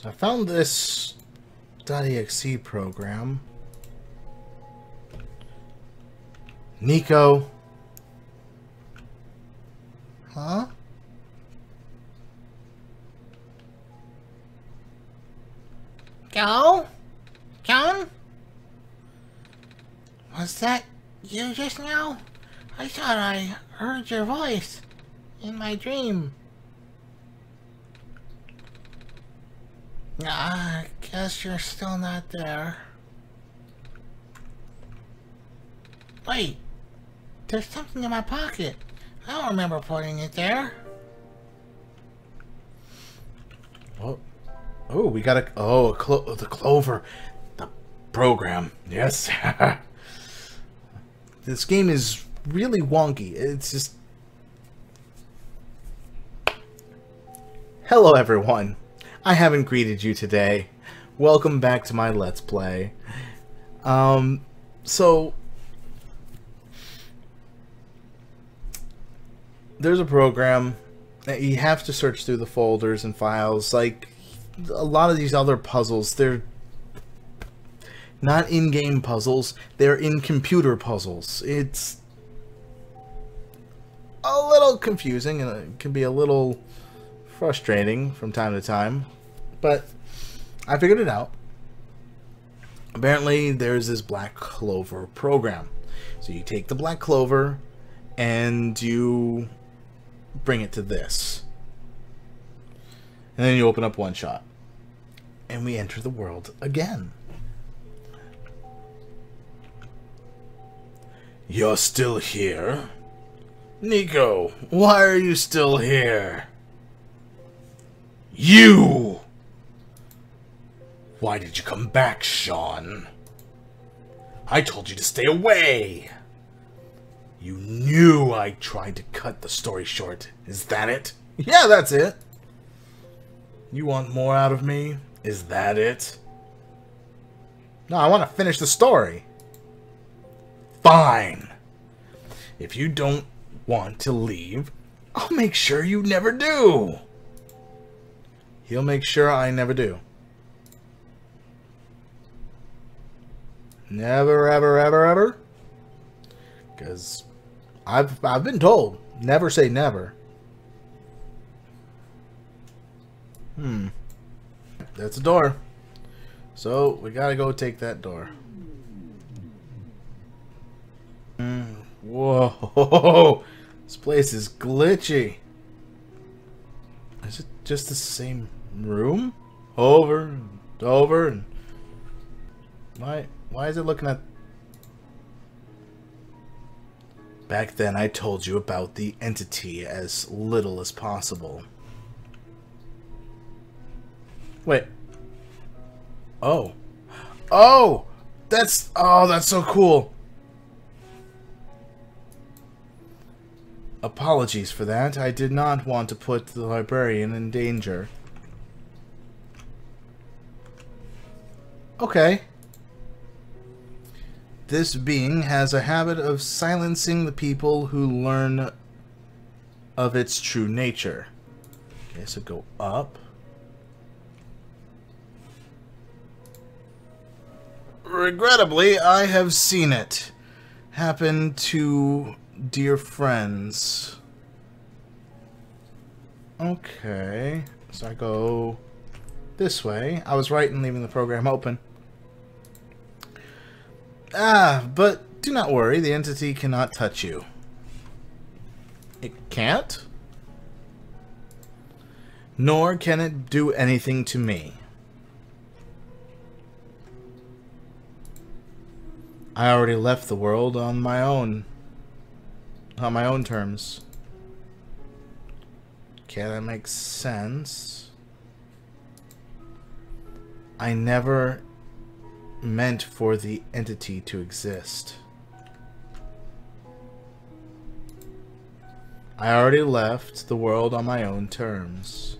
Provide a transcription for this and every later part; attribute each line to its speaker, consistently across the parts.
Speaker 1: So I found this .exe program. Niko. Huh?
Speaker 2: Go? Sean? Was that you just now? I thought I heard your voice in my dream. Ah, I guess you're still not there. Wait, there's something in my pocket. I don't remember putting it there.
Speaker 1: Oh, oh, we got a oh a clo the clover, the program. Yes. this game is really wonky. It's just. Hello, everyone. I haven't greeted you today. Welcome back to my Let's Play. Um, so there's a program that you have to search through the folders and files. Like a lot of these other puzzles, they're not in-game puzzles; they're in computer puzzles. It's a little confusing and it can be a little frustrating from time to time, but I figured it out. Apparently, there's this Black Clover program. So you take the Black Clover and you bring it to this. And then you open up one shot. And we enter the world again. You're still here? Niko, why are you still here? You! Why did you come back, Sean? I told you to stay away! You knew I tried to cut the story short. Is that it? Yeah, that's it. You want more out of me? Is that it? No, I want to finish the story. Fine. If you don't want to leave, I'll make sure you never do. He'll make sure I never do. Never, ever, ever, ever. Because I've, I've been told, never say never. Hmm. That's a door. So, we gotta go take that door. Mm. Whoa! This place is glitchy. Is it just the same room? Over and over and... Why, why is it looking at... Back then I told you about the entity as little as possible. Wait. Oh. Oh! That's... Oh, that's so cool. Apologies for that. I did not want to put the librarian in danger. Okay. This being has a habit of silencing the people who learn of its true nature. Okay, so go up. Regrettably, I have seen it happen to dear friends. Okay, so I go this way. I was right in leaving the program open. Ah, but do not worry, the entity cannot touch you. It can't? Nor can it do anything to me. I already left the world on my own. On my own terms. Okay, that makes sense. I never meant for the entity to exist. I already left the world on my own terms.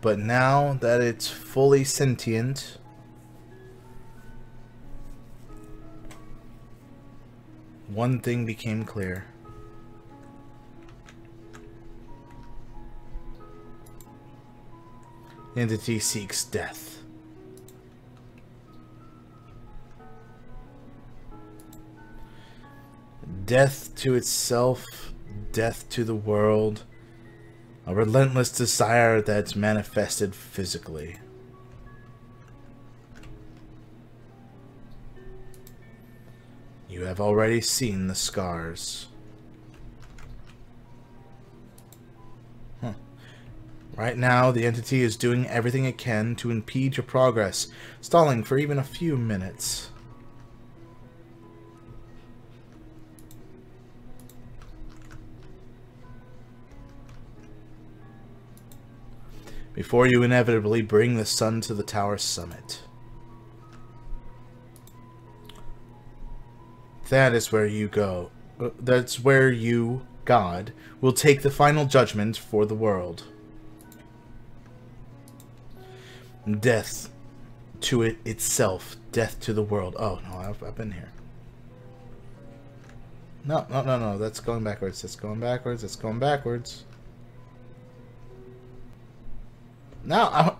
Speaker 1: But now that it's fully sentient, one thing became clear. Entity seeks death. Death to itself, death to the world, a relentless desire that's manifested physically. You have already seen the scars. Right now, the entity is doing everything it can to impede your progress, stalling for even a few minutes. Before you inevitably bring the sun to the tower summit. That is where you go. Uh, that's where you, God, will take the final judgment for the world. Death to it itself. Death to the world. Oh, no, I've, I've been here. No, no, no, no. That's going backwards. That's going backwards. That's going backwards. No, I,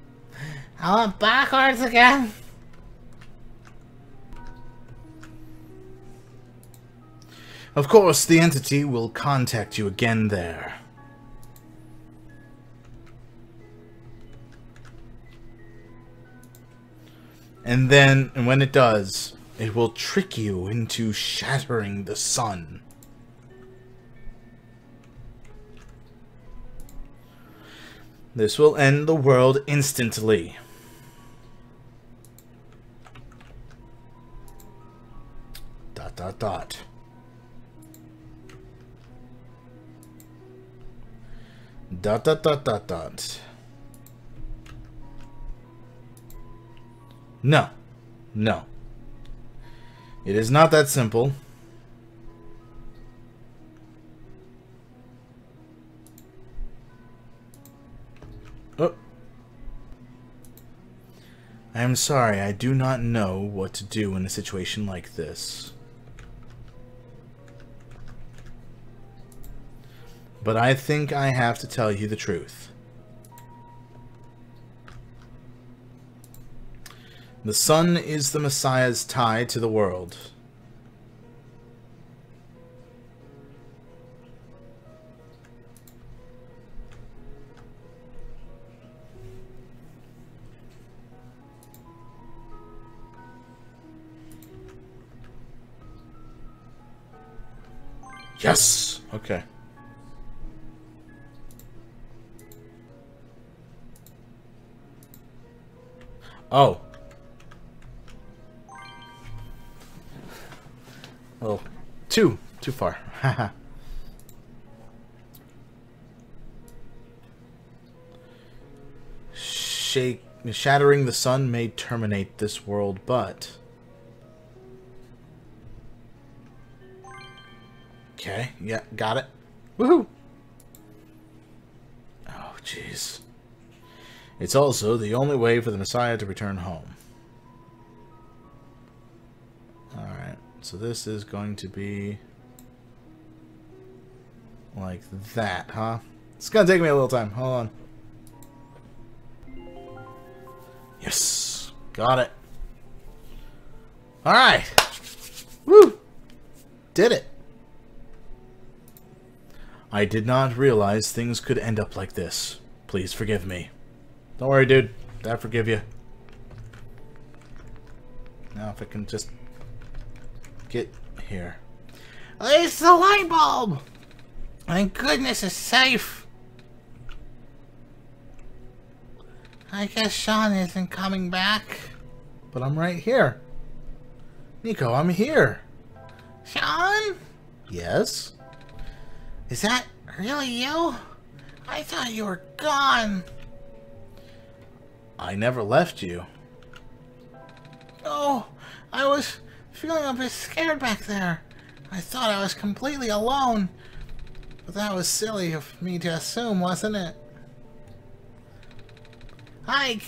Speaker 2: I went backwards again.
Speaker 1: Of course, the entity will contact you again there. And then, and when it does, it will trick you into shattering the sun. This will end the world instantly. Dot dot dot. Dot dot dot dot dot. No. No. It is not that simple. Oh. I am sorry, I do not know what to do in a situation like this. But I think I have to tell you the truth. The sun is the Messiah's tie to the world. Yes! Okay. Oh. Well, too, Too far. Shake, shattering the sun may terminate this world, but... Okay, yeah, got it. Woohoo! Oh, jeez. It's also the only way for the Messiah to return home. So this is going to be like that, huh? It's gonna take me a little time. Hold on. Yes! Got it. Alright! Woo! Did it! I did not realize things could end up like this. Please forgive me. Don't worry, dude. I forgive you. Now if I can just get here.
Speaker 2: It's the light bulb! Thank goodness it's safe. I guess Sean isn't coming back.
Speaker 1: But I'm right here. Niko, I'm here.
Speaker 2: Sean?
Speaker 1: Yes?
Speaker 2: Is that really you? I thought you were gone.
Speaker 1: I never left you.
Speaker 2: Oh, I was feeling a bit scared back there. I thought I was completely alone. But that was silly of me to assume, wasn't it? I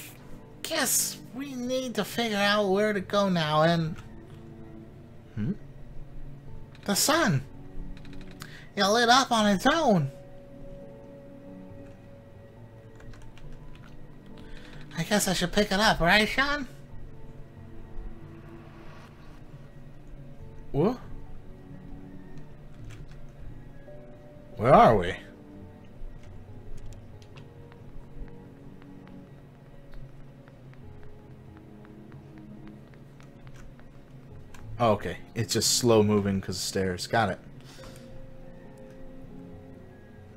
Speaker 2: guess we need to figure out where to go now and...
Speaker 1: Hmm?
Speaker 2: The sun. It lit up on its own. I guess I should pick it up, right, Sean?
Speaker 1: What? Where are we? Oh, okay. It's just slow moving because of stairs. Got it.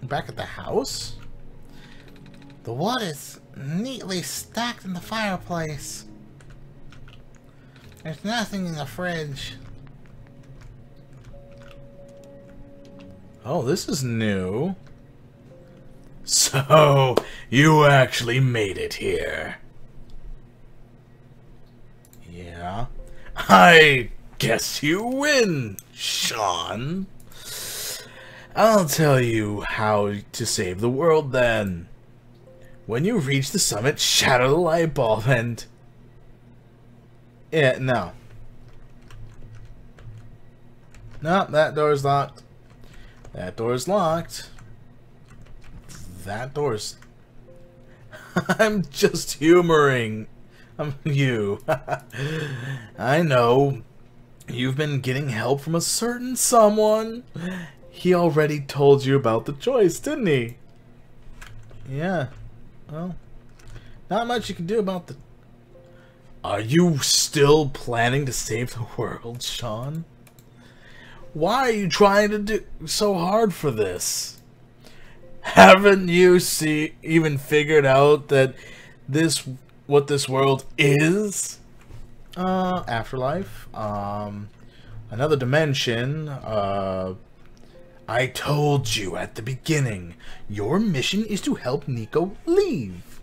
Speaker 1: Back at the house?
Speaker 2: The wood is neatly stacked in the fireplace. There's nothing in the fridge.
Speaker 1: Oh, this is new. So, you actually made it here. Yeah. I guess you win, Sean. I'll tell you how to save the world then. When you reach the summit, shatter the light bulb and... Yeah, no. No, that door's locked. That door's locked. That door's... I'm just humoring. I'm you. I know. You've been getting help from a certain someone. He already told you about the choice, didn't he? Yeah. Well, not much you can do about the... Are you still planning to save the world, Sean? Why are you trying to do so hard for this? Haven't you see even figured out that this what this world is? Uh, afterlife. Um, another dimension. Uh, I told you at the beginning. Your mission is to help Niko leave.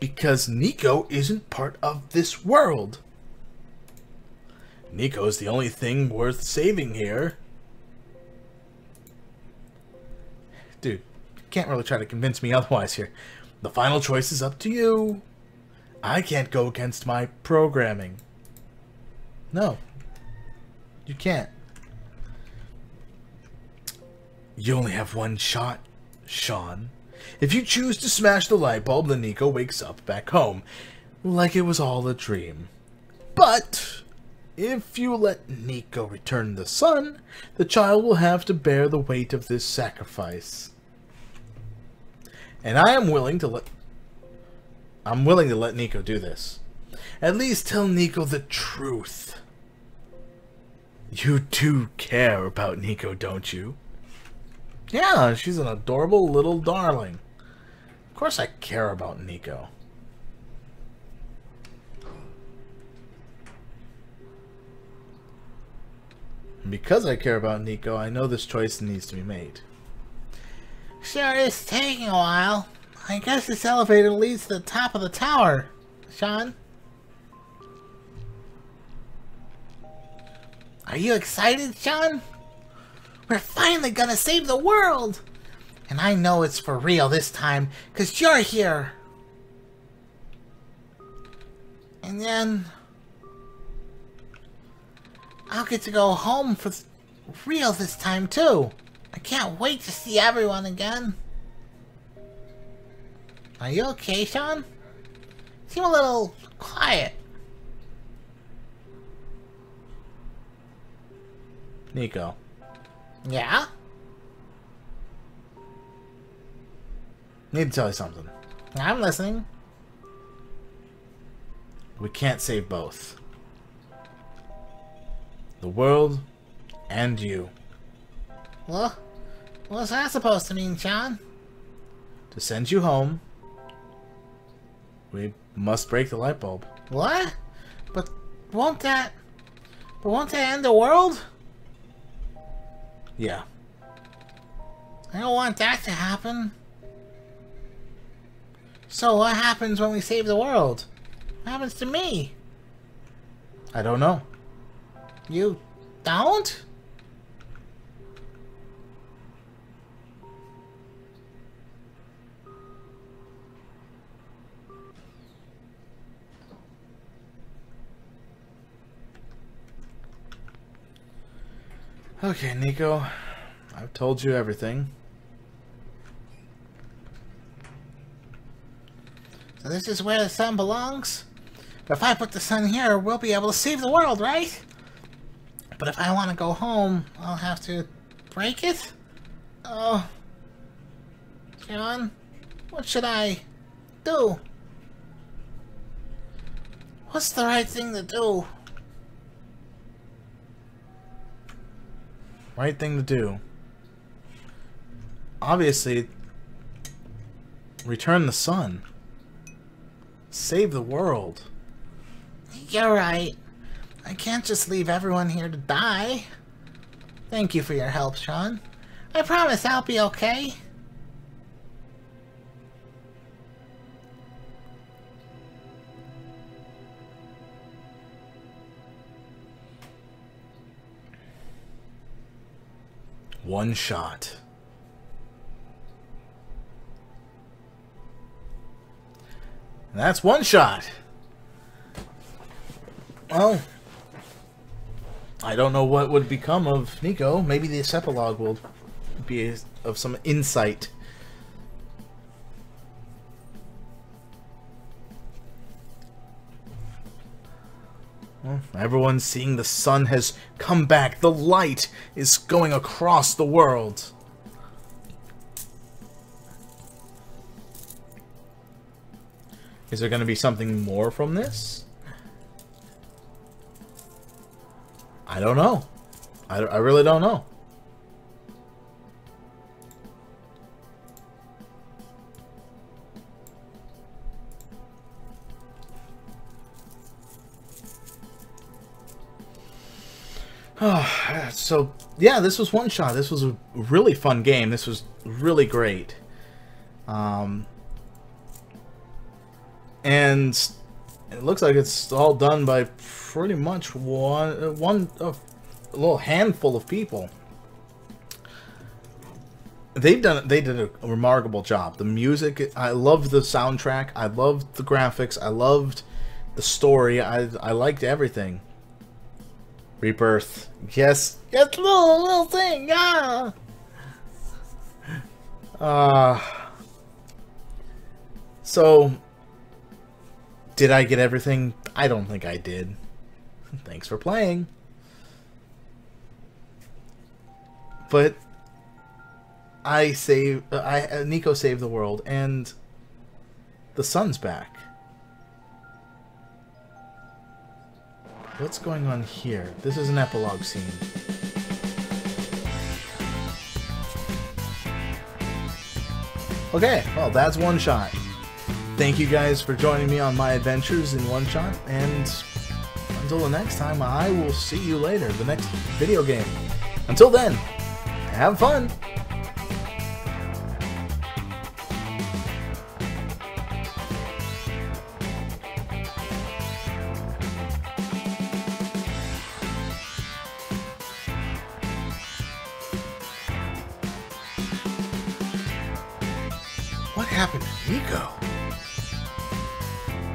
Speaker 1: Because Niko isn't part of this world. Niko's the only thing worth saving here. Dude, can't really try to convince me otherwise here. The final choice is up to you. I can't go against my programming. No. You can't. You only have one shot, Sean. If you choose to smash the light bulb, then Niko wakes up back home. Like it was all a dream. But if you let Niko return the sun, the child will have to bear the weight of this sacrifice. And I am willing to let I'm willing to let Niko do this. At least tell Niko the truth. You do care about Niko, don't you? Yeah, she's an adorable little darling. Of course I care about Niko. And because I care about Niko, I know this choice needs to be made.
Speaker 2: Sure is taking a while. I guess this elevator leads to the top of the tower, Sean. Are you excited, Sean? We're finally gonna save the world! And I know it's for real this time, because you're here! And then... I'll get to go home for real this time, too! I can't wait to see everyone again! Are you okay, Sean? Seem a little quiet.
Speaker 1: Niko.
Speaker 2: Yeah?
Speaker 1: Need to tell you something.
Speaker 2: I'm listening.
Speaker 1: We can't save both. The world and you.
Speaker 2: Well, what's that supposed to mean, Sean?
Speaker 1: To send you home, we must break the light bulb.
Speaker 2: What? But won't that... But won't that end the world?
Speaker 1: Yeah.
Speaker 2: I don't want that to happen. So what happens when we save the world? What happens to me?
Speaker 1: I don't know.
Speaker 2: You don't?
Speaker 1: Okay, Niko. I've told you everything.
Speaker 2: So this is where the sun belongs? But if I put the sun here, we'll be able to save the world, right? But if I want to go home, I'll have to break it? Oh. Sean, what should I do? What's the right thing to do?
Speaker 1: Right thing to do. Obviously, return the sun. Save the world.
Speaker 2: You're right. I can't just leave everyone here to die. Thank you for your help, Sean. I promise I'll be okay.
Speaker 1: One shot. That's one shot. Well, I don't know what would become of Niko. Maybe this epilogue will be of some insight. Hmm, well, everyone's seeing the sun has come back. The light is going across the world. Is there going to be something more from this? I don't know. I, I really don't know. so yeah, this was one shot. This was a really fun game. This was really great. Um, and it looks like it's all done by pretty much one one uh, a little handful of people. They've done they did a, a remarkable job. The music, I loved the soundtrack. I loved the graphics. I loved the story. I I liked everything. Rebirth. Yes. Yes, little, little thing. Yeah. Uh, so, did I get everything? I don't think I did. Thanks for playing. But I save. Uh, I uh, Niko saved the world, and the sun's back. What's going on here? This is an epilogue scene. Okay, well, that's One Shot. Thank you guys for joining me on my adventures in One Shot, and until the next time, I will see you later, the next video game. Until then, have fun!